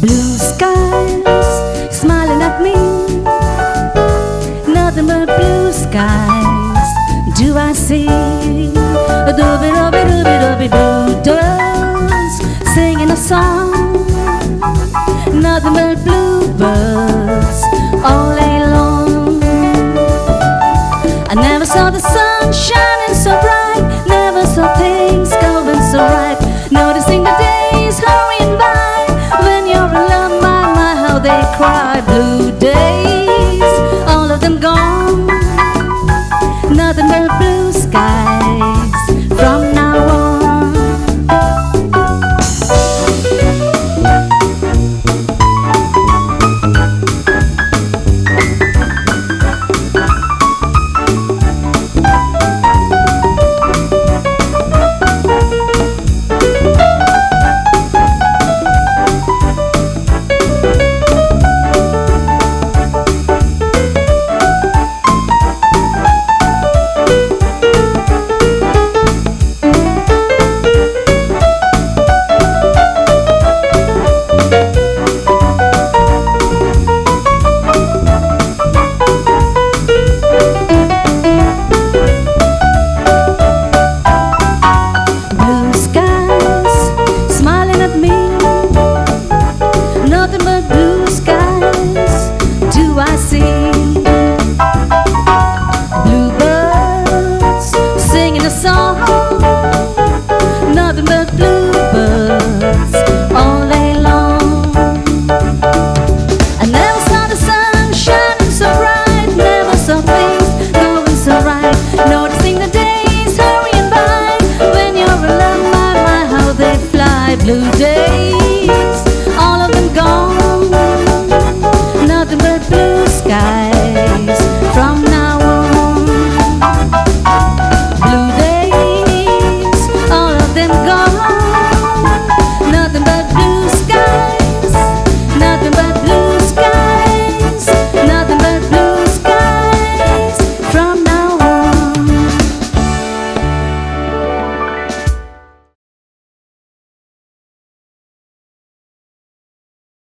Blue skies smiling at me. Nothing but blue skies do I see. Dooby dooby dooby dooby blue doves singing a song. Nothing but bluebirds I never saw the sun shining so bright. Never saw things going so right. Noticing the days hurrying by. When you're alone, my, my, how they cry. Blue days, all of them gone. Nothing but blue skies from blue day.